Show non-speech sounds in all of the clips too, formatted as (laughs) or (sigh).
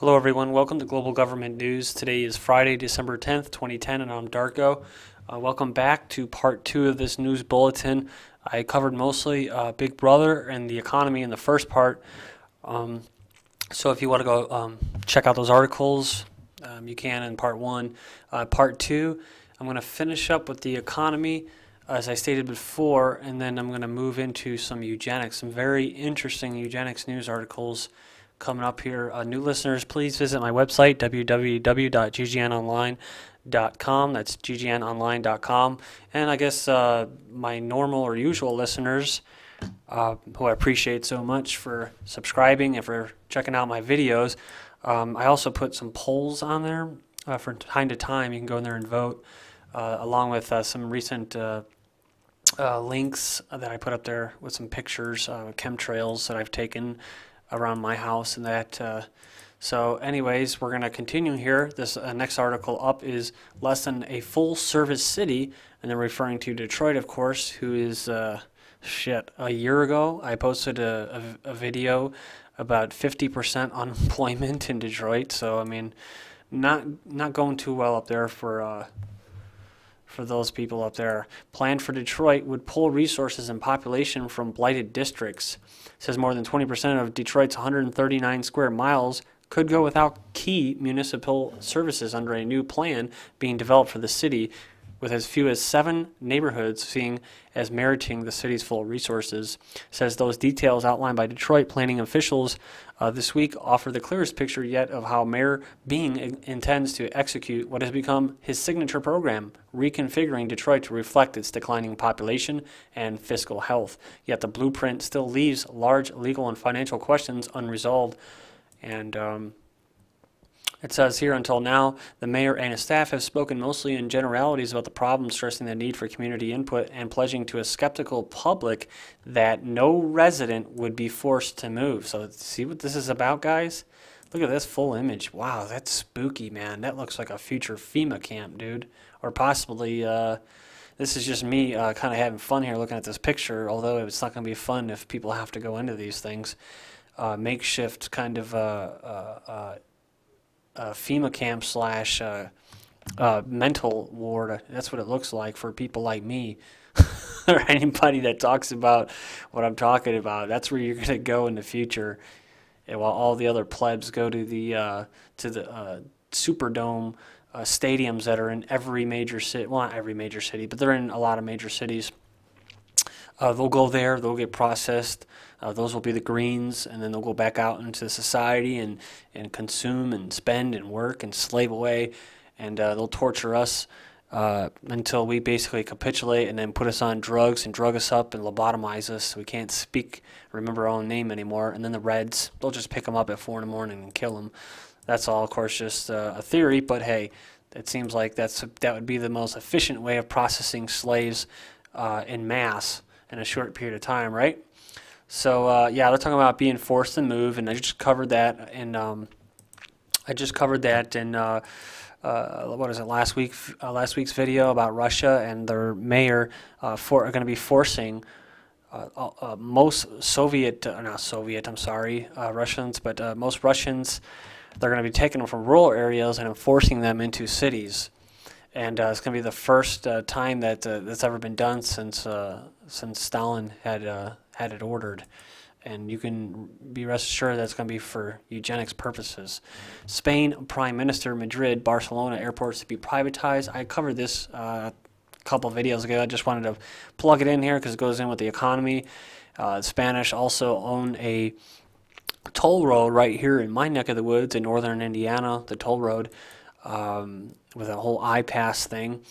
Hello, everyone. Welcome to Global Government News. Today is Friday, December 10th, 2010, and I'm Darko. Uh, welcome back to part two of this news bulletin. I covered mostly uh, Big Brother and the economy in the first part. Um, so if you want to go um, check out those articles, um, you can in part one. Uh, part two, I'm going to finish up with the economy, as I stated before, and then I'm going to move into some eugenics, some very interesting eugenics news articles coming up here. Uh, new listeners, please visit my website, www.ggnonline.com. That's ggnonline.com. And I guess uh, my normal or usual listeners, uh, who I appreciate so much for subscribing and for checking out my videos, um, I also put some polls on there uh, from time to time. You can go in there and vote, uh, along with uh, some recent links that I put up there with some pictures, chemtrails that I've taken around my house and that. Uh, so anyways, we're going to continue here. This uh, next article up is less than a full service city, and they're referring to Detroit, of course, who is, uh, shit, a year ago, I posted a, a, a video about 50% (laughs) unemployment in Detroit. So, I mean, not, not going too well up there for, uh, for those people up there. Plan for Detroit would pull resources and population from blighted districts. It says more than 20% of Detroit's 139 square miles could go without key municipal services under a new plan being developed for the city, with as few as seven neighborhoods seeing as meriting the city's full resources. Says those details outlined by Detroit planning officials uh, this week offer the clearest picture yet of how Mayor Bing intends to execute what has become his signature program, reconfiguring Detroit to reflect its declining population and fiscal health. Yet the blueprint still leaves large legal and financial questions unresolved. And um, it says here, until now, the mayor and his staff have spoken mostly in generalities about the problem, stressing the need for community input and pledging to a skeptical public that no resident would be forced to move. So see what this is about, guys? Look at this full image. Wow, that's spooky, man. That looks like a future FEMA camp, dude. Or possibly, uh, this is just me uh, kind of having fun here looking at this picture, although it's not going to be fun if people have to go into these things. Uh, makeshift kind of uh, FEMA camp slash uh, uh, mental ward. That's what it looks like for people like me (laughs) or anybody that talks about what I'm talking about. That's where you're going to go in the future. And while all the other plebs go to the uh, to the uh, Superdome uh, stadiums that are in every major city. Well, not every major city, but they're in a lot of major cities. Uh, they'll go there, they'll get processed. Uh, those will be the greens, and then they'll go back out into society and, and consume and spend and work and slave away. And uh, they'll torture us uh, until we basically capitulate and then put us on drugs and drug us up and lobotomize us so we can't speak, remember our own name anymore. And then the Reds, they'll just pick them up at 4 in the morning and kill them. That's all, of course, just uh, a theory, but hey, it seems like that's that would be the most efficient way of processing slaves uh, in mass in a short period of time, right? So uh, yeah, they're talking about being forced to move, and I just covered that and um, I just covered that in uh, uh, what is it last week uh, last week's video about Russia and their mayor uh, for are going to be forcing. Uh, most Soviet, not Soviet, I'm sorry, Russians, but most Russians, they're going to be taking them from rural areas and enforcing them into cities and it's going to be the first time that that's ever been done since since Stalin had had it ordered. And you can be rest assured that's going to be for eugenics purposes. Spain Prime Minister Madrid Barcelona airports to be privatized. I covered this a couple videos ago. I just wanted to plug it in here because it goes in with the economy. Uh, Spanish also own a toll road right here in my neck of the woods in northern Indiana, the toll road um, with a whole I-Pass thing.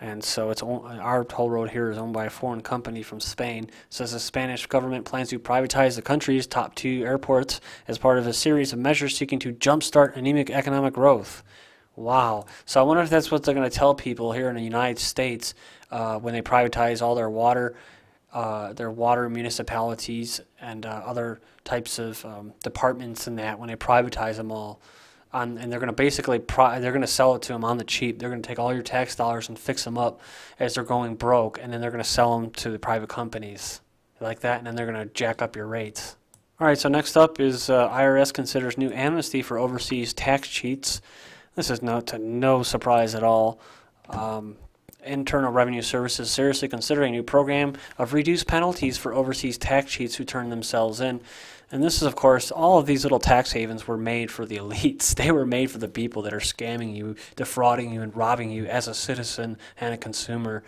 And so it's our toll road here is owned by a foreign company from Spain. Says the Spanish government plans to privatize the country's top two airports as part of a series of measures seeking to jumpstart anemic economic growth. Wow. So I wonder if that's what they're going to tell people here in the United States uh, when they privatize all their water, uh, their water municipalities and uh, other types of um, departments and that when they privatize them all on, and they're going to basically pro, they're going to sell it to them on the cheap. They're going to take all your tax dollars and fix them up as they're going broke, and then they're going to sell them to the private companies like that, and then they're going to jack up your rates. All right, so next up is uh, IRS considers new amnesty for overseas tax cheats. This is no to no surprise at all. Um, Internal Revenue Services seriously considering a new program of reduced penalties for overseas tax cheats who turn themselves in. And this is, of course, all of these little tax havens were made for the elites. (laughs) They were made for the people that are scamming you, defrauding you, and robbing you as a citizen and a consumer.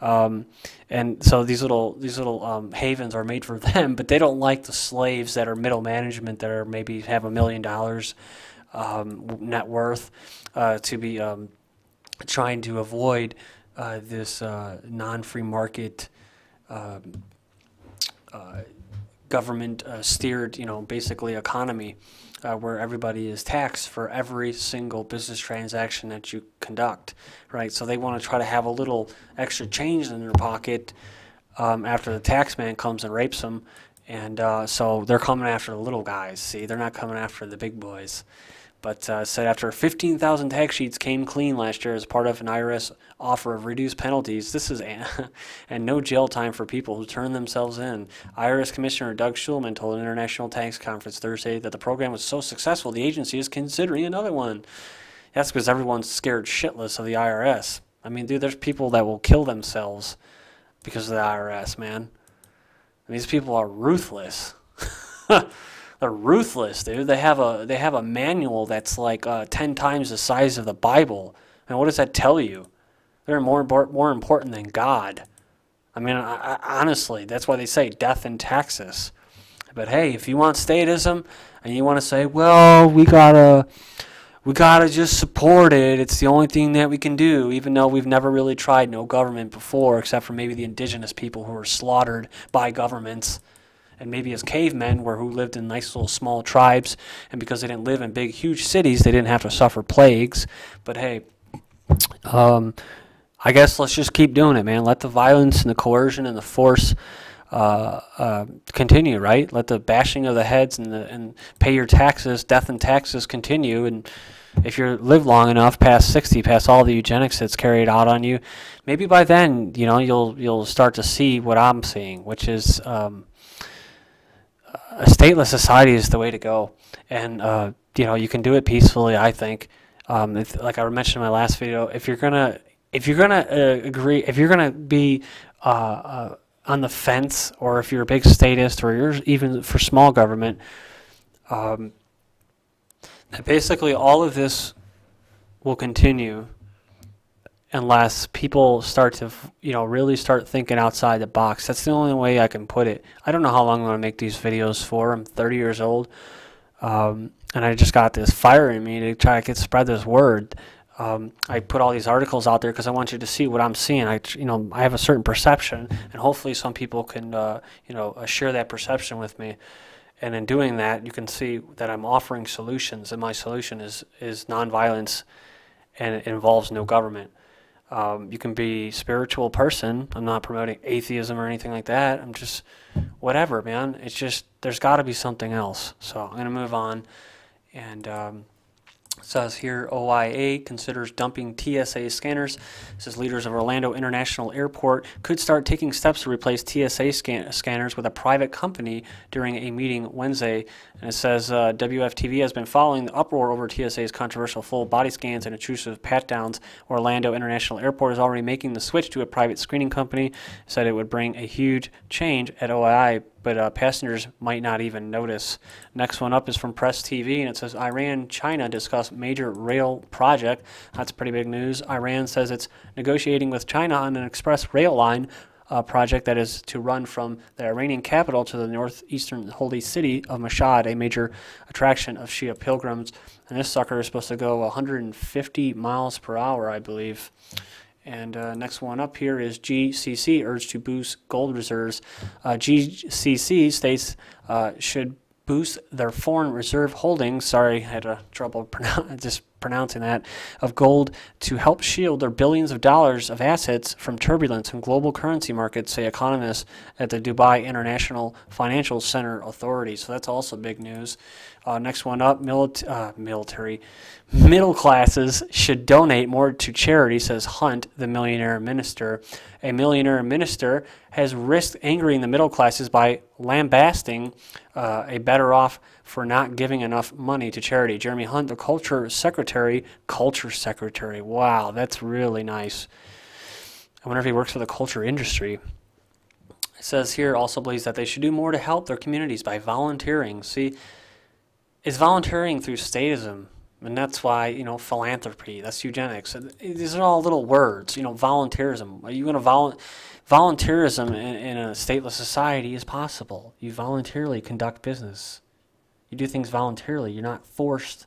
Um, and so these little these little um, havens are made for (laughs) them, but they don't like the slaves that are middle management that are maybe have a million dollars um, net worth uh, to be um, trying to avoid uh, this uh, non-free market um, uh, government uh, steered, you know, basically economy uh, where everybody is taxed for every single business transaction that you conduct, right? So they want to try to have a little extra change in their pocket um, after the tax man comes and rapes them. And uh, so they're coming after the little guys. See, they're not coming after the big boys. But uh, said after 15,000 tax sheets came clean last year as part of an IRS offer of reduced penalties, this is (laughs) and no jail time for people who turn themselves in. IRS Commissioner Doug Shulman told an International Tax Conference Thursday that the program was so successful the agency is considering another one. That's because everyone's scared shitless of the IRS. I mean, dude, there's people that will kill themselves because of the IRS, man. These people are ruthless. (laughs) they're ruthless, dude. They have a they have a manual that's like uh, ten times the size of the Bible. And what does that tell you? They're more more important than God. I mean, I, I, honestly, that's why they say death and taxes. But hey, if you want statism and you want to say, well, we gotta we gotta just support it. It's the only thing that we can do, even though we've never really tried no government before, except for maybe the indigenous people who were slaughtered by governments and maybe as cavemen were who lived in nice little small tribes and because they didn't live in big huge cities they didn't have to suffer plagues but hey um, i guess let's just keep doing it man let the violence and the coercion and the force uh, uh, continue right? Let the bashing of the heads and the and pay your taxes death and taxes continue. And if you live long enough past 60 past all the eugenics that's carried out on you maybe by then you know you'll you'll start to see what i'm seeing which is um, a stateless society is the way to go, and uh, you know you can do it peacefully. I think, um, if, like I mentioned in my last video, if you're gonna if you're gonna uh, agree, if you're gonna be uh, uh on the fence, or if you're a big statist, or you're even for small government, um, basically all of this will continue unless people start to, you know, really start thinking outside the box. That's the only way I can put it. I don't know how long I'm going to make these videos for. I'm 30 years old, um, and I just got this fire in me to try to get spread this word. Um, I put all these articles out there because I want you to see what I'm seeing. I, you know, I have a certain perception, and hopefully some people can, uh, you know, uh, share that perception with me. And in doing that, you can see that I'm offering solutions, and my solution is is nonviolence, and it involves no government. Um, you can be spiritual person. I'm not promoting atheism or anything like that. I'm just whatever, man. It's just there's got to be something else. So I'm gonna move on, and um, says here OIA considers dumping TSA scanners. Says leaders of Orlando International Airport could start taking steps to replace TSA scan scanners with a private company during a meeting Wednesday. And it says uh, WFTV has been following the uproar over TSA's controversial full body scans and intrusive pat downs. Orlando International Airport is already making the switch to a private screening company. Said it would bring a huge change at OIA but uh, passengers might not even notice. Next one up is from Press TV, and it says Iran China discuss major rail project. That's pretty big news. Iran says it's negotiating with China on an express rail line uh, project that is to run from the Iranian capital to the northeastern holy city of Mashhad, a major attraction of Shia pilgrims. And this sucker is supposed to go 150 miles per hour, I believe. And uh, next one up here is GCC urged to boost gold reserves. Uh, GCC states uh, should boost their foreign reserve holdings. Sorry, I had a trouble (laughs) just pronouncing that of gold to help shield their billions of dollars of assets from turbulence in global currency markets, say economists at the Dubai International Financial Center Authority. So that's also big news. Uh, next one up, milit uh, military. Middle classes should donate more to charity, says Hunt, the millionaire minister. A millionaire minister has risked angering the middle classes by lambasting uh, a better off for not giving enough money to charity. Jeremy Hunt, the culture secretary, culture secretary. Wow, that's really nice. I wonder if he works for the culture industry. It says here also believes that they should do more to help their communities by volunteering. See, it's volunteering through statism. And that's why, you know, philanthropy, that's eugenics. These are all little words, you know, volunteerism. Are you going to vol- volunteerism in, in a stateless society is possible. You voluntarily conduct business. You do things voluntarily. You're not forced.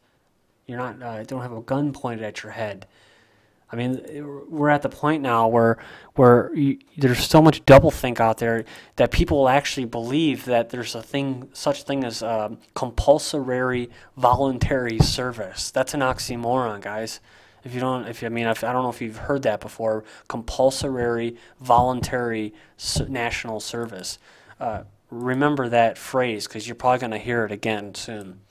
You're not, uh, don't have a gun pointed at your head. I mean, we're at the point now where where you, there's so much doublethink out there that people will actually believe that there's a thing, such thing as um, compulsory voluntary service. That's an oxymoron, guys. If you don't, if you, I mean, if, I don't know if you've heard that before, compulsory voluntary national service. Uh, remember that phrase because you're probably going to hear it again soon.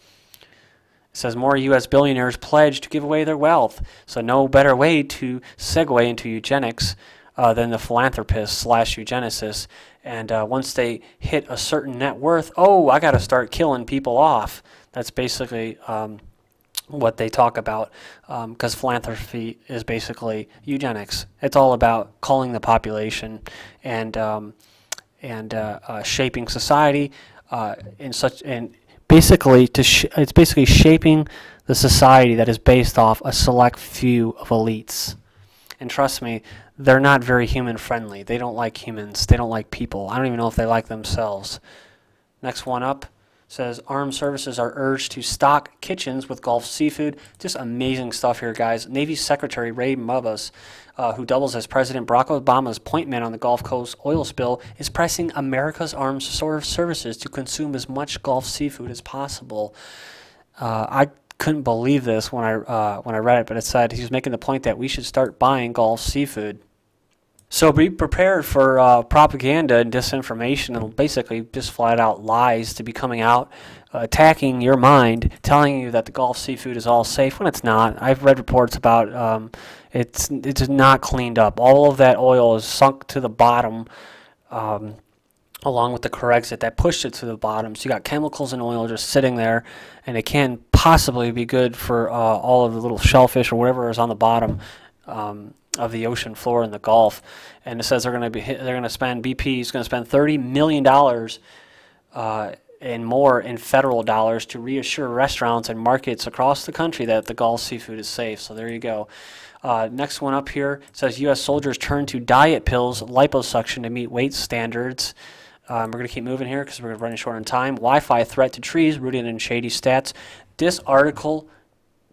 Says more U.S. billionaires pledge to give away their wealth. So no better way to segue into eugenics uh, than the philanthropist slash eugenicist. And uh, once they hit a certain net worth, oh, I got to start killing people off. That's basically um, what they talk about because um, philanthropy is basically eugenics. It's all about calling the population and um, and uh, uh, shaping society uh, in such and basically to it's basically shaping the society that is based off a select few of elites. And trust me, they're not very human friendly. They don't like humans. They don't like people. I don't even know if they like themselves. Next one up says armed services are urged to stock kitchens with Gulf seafood. Just amazing stuff here, guys. Navy Secretary Ray Mabus, uh, who doubles as President Barack Obama's point man on the Gulf Coast oil spill, is pressing America's armed services to consume as much Gulf seafood as possible. Uh, I couldn't believe this when I uh, when I read it, but it said he was making the point that we should start buying Gulf seafood. So be prepared for uh, propaganda and disinformation and basically just flat out lies to be coming out, uh, attacking your mind, telling you that the Gulf seafood is all safe when it's not. I've read reports about um, it's it's not cleaned up. All of that oil is sunk to the bottom. Um, along with the Corexit that pushed it to the bottom. So you got chemicals and oil just sitting there, and it can't possibly be good for uh, all of the little shellfish or whatever is on the bottom. Um, of the ocean floor in the Gulf, and it says they're going to be they're going to spend BP is going to spend 30 million dollars uh, and more in federal dollars to reassure restaurants and markets across the country that the Gulf seafood is safe. So there you go. Uh, next one up here says U.S. soldiers turn to diet pills, liposuction to meet weight standards. Um, we're going to keep moving here because we're running short on time. Wi-Fi threat to trees, rooted in shady stats. This article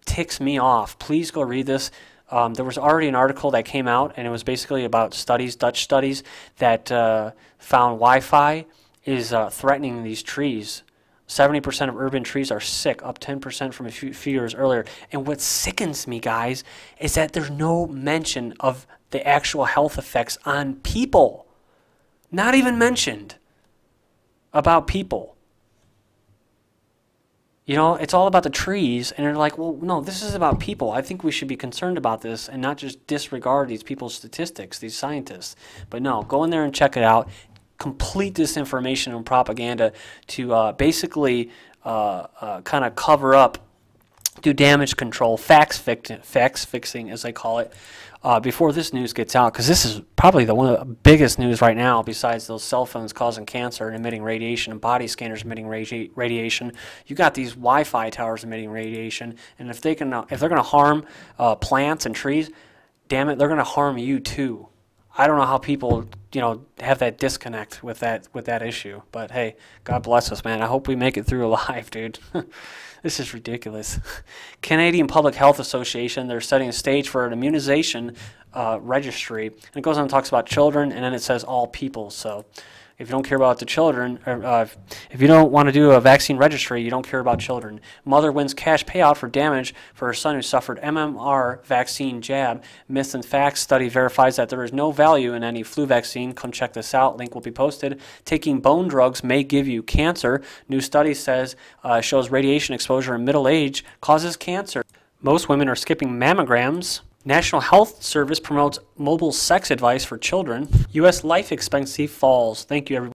ticks me off. Please go read this. Um, there was already an article that came out, and it was basically about studies, Dutch studies, that uh, found Wi-Fi is uh, threatening these trees. 70% of urban trees are sick, up 10% from a few, few, years earlier. And what sickens me, guys, is that there's no mention of the actual health effects on people. Not even mentioned about people. You know, it's all about the trees, and they're like, well, no, this is about people. I think we should be concerned about this and not just disregard these people's statistics, these scientists. But no, go in there and check it out. Complete disinformation and propaganda to uh, basically uh, uh, kind of cover up, do damage control, facts, facts fixing, as they call it, uh, before this news gets out, because this is probably the one of the biggest news right now, besides those cell phones causing cancer and emitting radiation, and body scanners emitting radi radiation. You got these Wi-Fi towers emitting radiation, and if they can, uh, if they're going to harm uh, plants and trees, damn it, they're going to harm you too. I don't know how people, you know, have that disconnect with that with that issue. But hey, God bless us, man. I hope we make it through (laughs) alive, dude. (laughs) This is ridiculous. Canadian Public Health Association, they're setting a stage for an immunization uh, registry. And it goes on and talks about children, and then it says all people. So if you don't care about the children, or, uh, if you don't want to do a vaccine registry, you don't care about children. Mother wins cash payout for damage for her son who suffered MMR vaccine jab. Myths and facts study verifies that there is no value in any flu vaccine. Come check this out. Link will be posted. Taking bone drugs may give you cancer. New study says uh, shows radiation exposure in middle age causes cancer. Most women are skipping mammograms National Health Service promotes mobile sex advice for children. U.S. life expectancy falls. Thank you, everybody.